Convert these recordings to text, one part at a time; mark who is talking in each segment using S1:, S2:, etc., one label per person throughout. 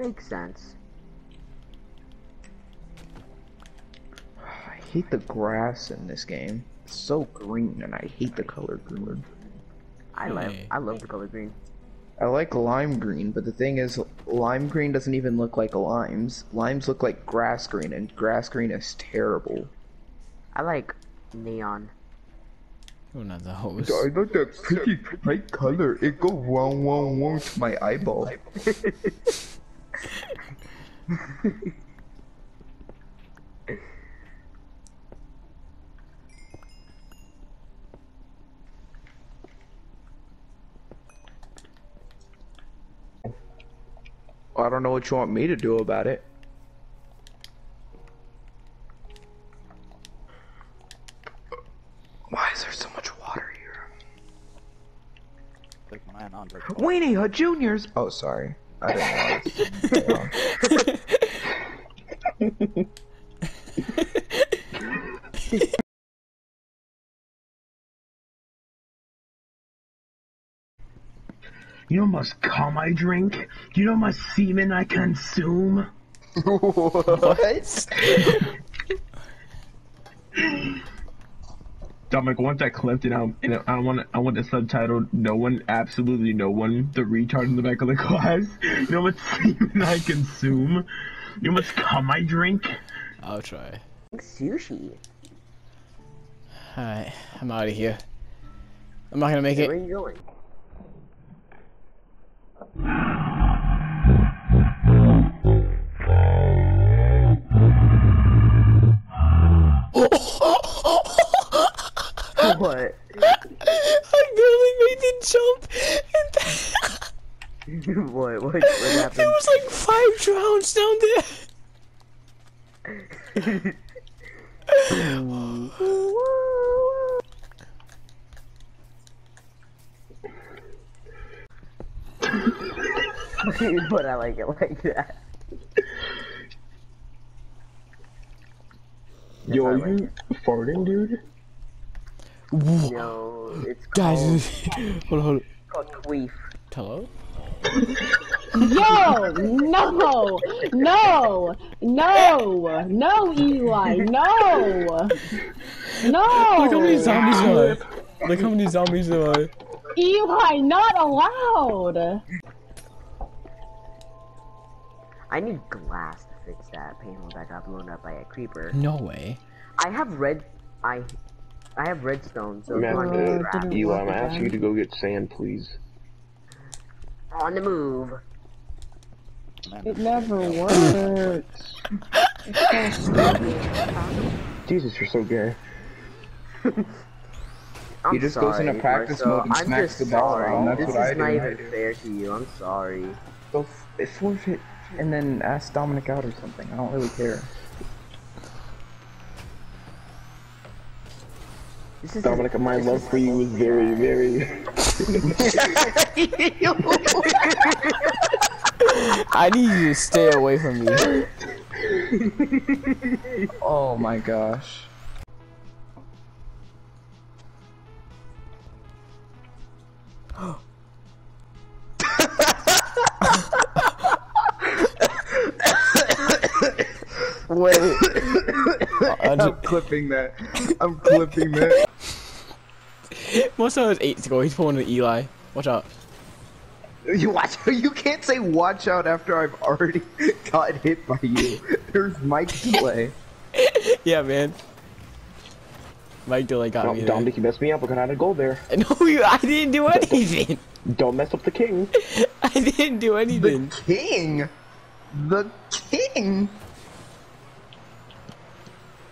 S1: Makes sense.
S2: I hate the grass in this game. It's so green, and I hate the color green.
S1: I love I love the color green.
S2: I like lime green, but the thing is, lime green doesn't even look like limes. Limes look like grass green, and grass green is terrible.
S1: I like neon.
S3: Oh, not the hose.
S2: I like that pretty bright color. It goes wong wong wong to my eyeball. I don't know what you want me to do about it. Why is there so much water here?
S4: Like mine on.
S2: Weenie Hut Juniors. Oh, sorry. I didn't know.
S5: You know how much cum I drink? You know how much semen I consume?
S2: what?
S5: Dominic, I want that clipped, and I, and I want I want the subtitle. No one, absolutely no one, the retard in the back of the class. You know how much semen I consume? You must come. I drink?
S3: I'll try.
S1: Sushi.
S3: Alright, I'm out of here. I'm not gonna make
S1: Where are
S3: it.
S1: you going? Oh! What?
S3: I barely made the jump. And
S1: what? What? What
S3: there
S1: happened?
S3: was like five drowns down there.
S1: but I like it like that.
S5: Yo, are you farting, dude?
S1: No, it's called,
S3: Guys, hold on, hold on.
S1: called queef.
S3: Hello?
S6: Yo, no, no, no, no, Eli, no, no.
S3: Look how many zombies there are. Look how many zombies there are.
S6: Eli, not allowed.
S1: I need glass to fix that panel that got blown up by a creeper.
S3: No way.
S1: I have red. I. I have redstone, so if
S5: Man,
S1: you to
S6: uh,
S1: grab
S6: didn't.
S5: Eli, I'm
S6: work
S5: asking you to go get sand, please.
S1: on the move.
S6: It never works. It's so stupid.
S5: Jesus, you're so gay.
S1: I'm
S2: He just goes
S1: sorry,
S2: into practice
S1: Marcel.
S2: mode and
S1: I'm
S2: smacks
S1: just
S2: the ball
S1: sorry.
S2: around. That's
S1: this
S2: what
S1: is
S2: I do
S1: not even fair to you. I'm sorry.
S2: Go f- forfeit and then ask Dominic out or something. I don't really care.
S1: This is
S5: Dominic, my love for you is very, very.
S3: I need you to stay away from me.
S2: Oh my gosh. Wait. I'm clipping that. I'm clipping that.
S3: Most of those eight to go. He's pulling an Eli. Watch out.
S2: You watch. You can't say watch out after I've already got hit by you. There's mic delay.
S3: Yeah, man. Mike Delay got
S5: Dom-
S3: me there.
S5: Dominic, you messed me up. We're gonna have to go there.
S3: No, you, I didn't do anything.
S5: Don't mess up the king.
S3: I didn't do anything.
S2: The king. The king.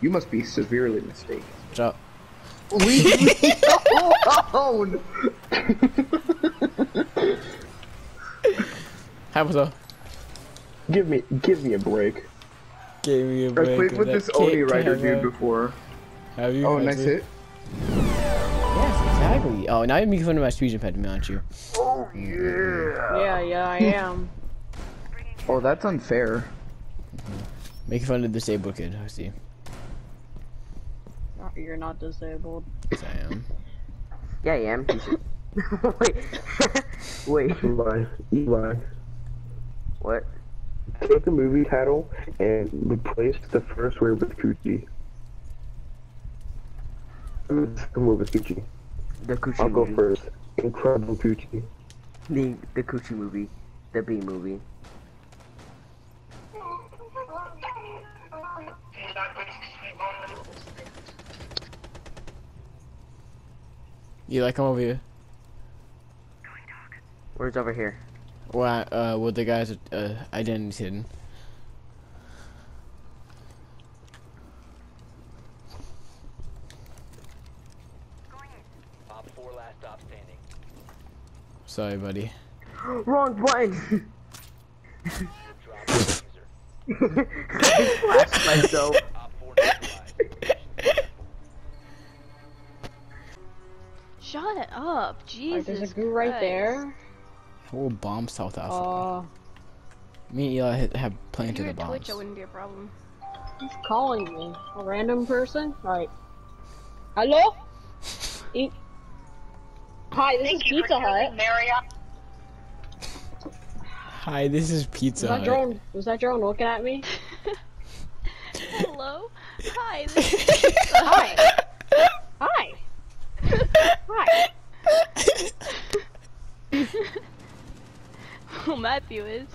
S2: You must be severely mistaken.
S3: Watch out.
S2: Leave me alone.
S3: Hi, what's up?
S5: Give me, give me a break.
S3: Gave me a break.
S2: I played with this Oni Rider dude before.
S3: Have you?
S2: Oh,
S3: Have
S2: nice
S3: you?
S2: hit.
S3: Yes, exactly. Oh, now you're making fun of my speech impediment, aren't you?
S2: Oh yeah.
S6: Yeah, yeah, I am.
S2: Oh, that's unfair.
S3: Making fun of the disabled kid. I see.
S6: You're not disabled.
S3: Yes, I am.
S1: Yeah, I am. Wait. Wait.
S5: Eli, Eli,
S1: What?
S4: take a movie title and replace the first word with coochie. The second word with coochie.
S1: The Coochie
S4: I'll go first. Incredible coochie.
S1: The the Coochie movie. The B movie.
S3: Eli, come over here.
S1: Where's over here?
S3: Well, uh, with the guy's uh, identity's hidden.
S7: Op 4 last stop standing.
S3: Sorry, buddy.
S1: Wrong button.
S7: Drop the user.
S1: I flashed myself.
S8: Shut up,
S6: Like,
S8: Jesus.
S6: there's a goo right there.
S3: We'll bomb South Africa.
S6: Uh,
S3: Me and Eli ha- have planted
S8: you
S3: the
S8: were
S3: bombs.
S8: Twitch, it wouldn't be a problem.
S6: who's calling me? A random person? Alright. Hello? E- Hi, this is Pizza Hut.
S3: Hi, this is Pizza
S6: Was that
S3: Hut.
S6: drone? Was that drone looking at me?
S8: Hello? Hi, this is
S6: Hi. Hi. Hi.
S8: well, Matthew is.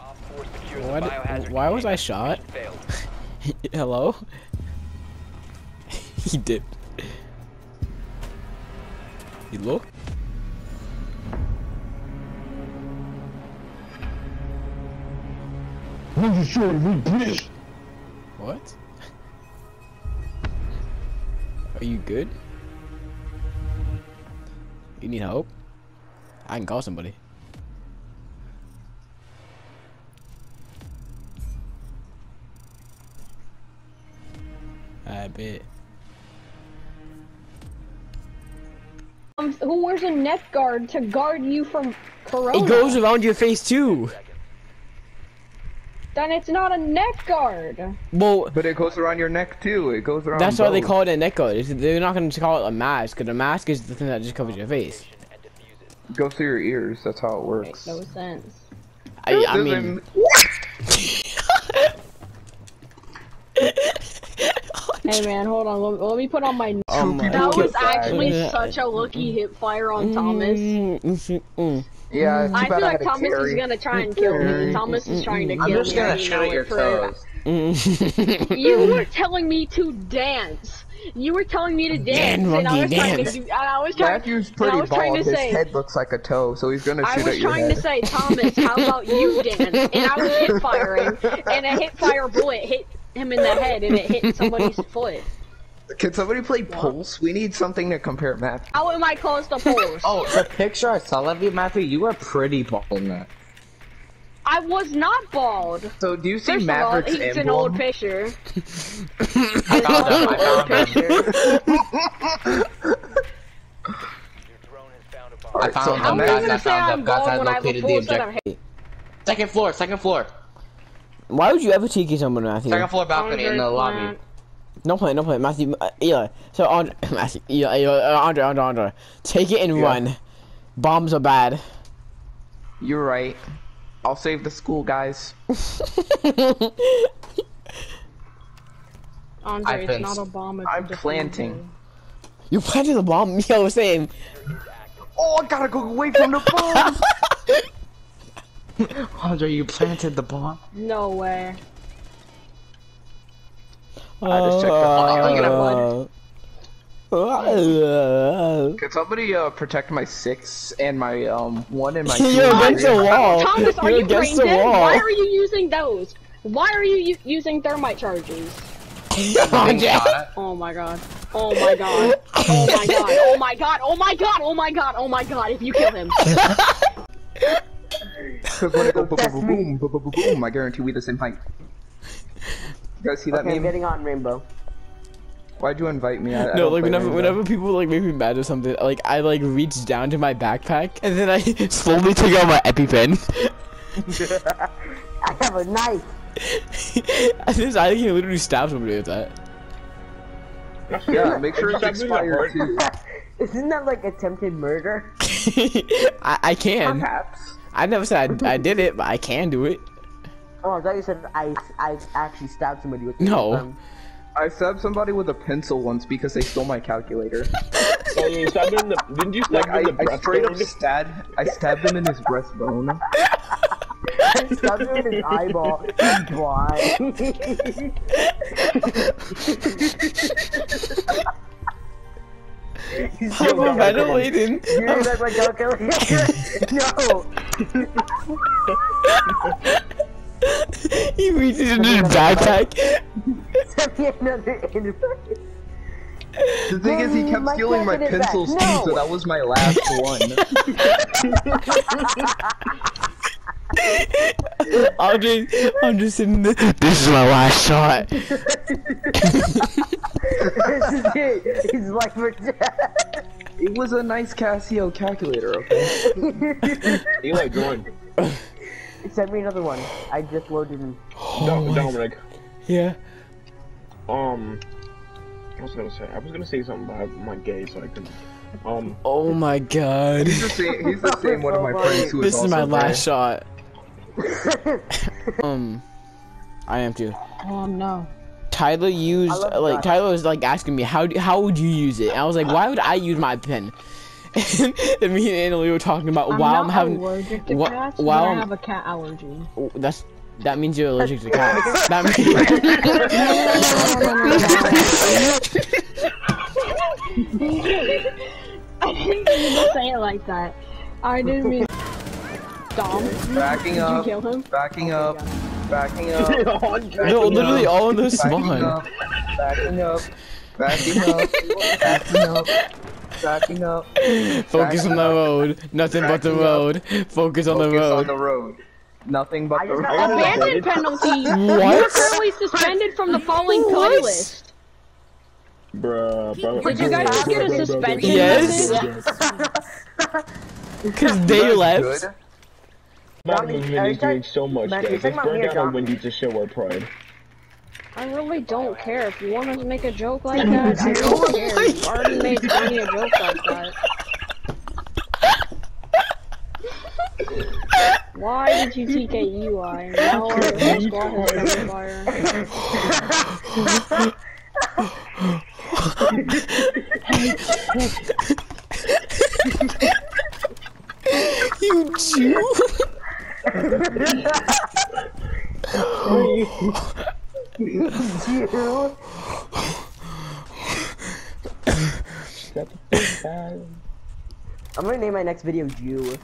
S7: Op 4 secures the
S3: What? Why was I shot?
S7: Failed.
S3: Hello? he did. He looked. What? Are you good? You need help? I can call somebody. I bet.
S6: Um, who wears a neck guard to guard you from corona?
S3: It goes around your face too.
S6: Then it's not a neck guard.
S3: Well,
S2: But it goes around your neck too. It goes around.
S3: that's why they call it a neck guard. They're not going to call it a mask, because a mask is the thing that just covers your face.
S7: And defuse it.
S2: It goes through your ears. That's how it
S6: Makes
S2: works.
S6: no sense.
S3: I, I mean,
S6: Hey man, hold on. Let, let me put on my.
S3: oh my
S6: That was actually such a lucky hit fire on mm, Thomas.
S3: Mm, mm, Mm, mm, mm,
S2: yeah, too
S6: I
S2: bad
S6: feel
S2: I
S6: like
S2: had to
S6: Thomas is gonna try and kill me. Thomas is trying to kill me.
S9: I'm just gonna
S6: I
S9: shoot
S6: know
S9: at your toes.
S3: mm.
S6: You were telling me to dance. You were telling me to dance,
S3: Dance,
S6: and I
S3: monkey,
S6: was trying to do. And I was trying.
S2: Matthew's
S6: and
S2: pretty
S6: I was trying
S2: bald.
S6: to
S2: His
S6: say.
S2: head looks like a toe, so he's gonna
S6: I
S2: shoot
S6: was
S2: at your
S6: trying
S2: head.
S6: to say, Thomas, how about you dance? And I was hip firing, and a hip fire bullet hit him in the head, and it hit somebody's foot.
S2: Can somebody play Pulse? We need something to compare Matthew.
S6: How am I close to pulse?
S9: Oh, the picture I saw of you, Matthew, you were pretty bald in that.
S6: I was not bald.
S2: So do you see
S6: First of all,
S2: Maverick's
S6: it's an old picture.
S9: I found him,
S6: Old picture.
S7: Your drone has found a bomb.
S9: I found
S2: so
S9: them,
S6: How am I
S9: guys, I found
S6: I'm
S9: guys, I
S6: when I have a
S9: located the
S6: full set of
S9: objective. Second floor, second floor.
S3: Why would you ever take someone, Matthew?
S9: Second floor balcony in the
S6: Andre
S9: lobby.
S6: Plant.
S3: No play, no play, Matthew. Uh, Eli. So Andre, Matthew, Eli, Eli, uh, Andre, Andre, Andre. Take it and
S2: Yeah.
S3: run. Bombs are bad.
S2: You're right. I'll save the school, guys.
S6: Andre,
S9: I've
S6: it's not a bomb. It's
S2: I'm planting.
S3: you planted the bomb. Yo, same.
S2: Oh, I gotta go away from the bomb.
S9: Andre, you planted the bomb.
S6: No way.
S2: I just checked the
S3: Uh, uh,
S2: Can somebody uh, protect my six and my um one and my two?
S3: You're against the wall.
S6: Thomas, are
S3: You're
S6: you brain dead?
S3: wall.
S6: Why are you using those? Why are you using thermite charges? Oh my god. Oh my god. Oh my god. Oh my god. Oh my god. Oh my god. Oh my god. If you kill him.
S2: Cause when it go boom, boom, boom, boom, boom, boom, boom, I guarantee we the same height. You guys see that
S1: Okay, I'm getting on Rainbow.
S2: Why'd you invite me? I, I
S3: No,
S2: don't
S3: like whenever
S2: Rainbow.
S3: whenever people like make me mad or something, like I like reach down to my backpack and then I slowly take out my EpiPen.
S1: I have a knife.
S3: I just I can literally stab somebody with that.
S2: Yeah, make sure it's
S5: Stop doing that
S2: expired too.
S1: Isn't that like attempted murder?
S3: I, I can.
S2: Perhaps.
S3: I never said I, I did it, but I can do it.
S1: Oh, I thought you said I, I actually stabbed somebody with
S3: No.
S1: them.
S2: I stabbed somebody with a pencil once because they stole my calculator.
S5: Oh, you stabbed him in the. Didn't you stab
S2: Like
S5: him
S2: I,
S5: in the
S2: I straight up
S5: breastbone?
S2: stabbed, I stabbed him in his breastbone.
S1: I stabbed him in his eyeball. He's blind. He's so
S3: I'm ventilating.
S1: You look like my calculator. no.
S3: he reaches into his backpack.
S1: Send me another invite.
S2: The thing is, he
S1: Mm,
S2: kept
S1: my
S2: stealing my
S1: calculator's back.
S2: pencils
S1: No.
S2: too, so that was my last one.
S3: I'm just, I'm just sitting there. This is my last shot.
S1: this is it. He's like for death.
S2: It was a nice Casio calculator, okay?
S5: Eli, join.
S1: Send me another one. I just loaded in.
S5: Do- Dominic.
S3: Yeah.
S5: Um. I was gonna say. I was gonna say something about my gay, so I couldn't. Um.
S3: Oh my god.
S2: He's the same, he's the same one of my friends who
S3: This
S2: is
S3: is my
S2: also
S3: last shot. um, I am too.
S6: Oh no.
S3: Tyler used like
S1: that.
S3: Tyler was like asking me how do, how would you use it? And I was like, why would I use my pen? And me and Annalie were talking about
S6: I'm
S3: while I'm having
S6: allergic to
S3: wha-
S6: cats,
S3: while
S6: but I
S3: I'm-
S6: have a cat allergy.
S3: oh, that's that means you're allergic to cats. that means
S6: I didn't mean to say it like that. I didn't mean. Dom,
S2: Backing
S6: did you kill him?
S2: backing up, backing up.
S3: backing no, literally all in the
S2: Backing
S3: spawn.
S2: up, backing up, backing up, backing up, backing up.
S3: Focus on the road. Nothing but the road. Focus on the
S2: Focus on
S3: road.
S2: the road. Nothing but the
S1: just
S2: road.
S1: got
S6: Abandon penalty. You
S3: What?
S6: were currently suspended from the following
S3: What?
S6: playlist.
S5: Bruh, bruh.
S6: Did you guys just get a suspension
S3: Yes. Cause they left.
S2: Good.
S5: Mom
S1: Dominic,
S5: is
S1: are you
S5: really doing so much, guys.
S1: you're
S5: Let's burn down our
S1: Dom?
S5: Wendy to show our pride.
S6: I really don't care. If you want to make a joke like that, I don't care. You already made plenty of jokes like that. Why did you TK UI? Now our squad has covered fire.
S3: You Jew.
S1: I'm gonna name my next video Jew.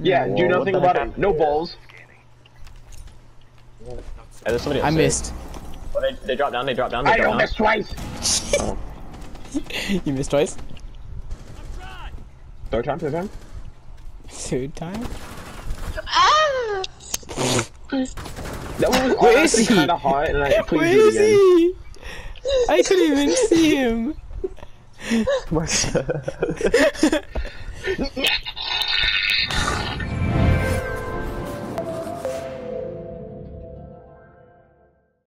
S5: Yeah, do nothing about it. No balls.
S10: Hey, there's somebody
S3: I missed.
S10: Oh, they, they drop down, they drop down, they
S5: I
S10: drop
S5: don't
S10: down.
S5: miss twice.
S3: You missed twice.
S5: Third time, third time.
S3: Third time.
S5: Ah! That was
S3: Where is he?
S5: kind of hot, and I
S3: Where is he? I couldn't even see him.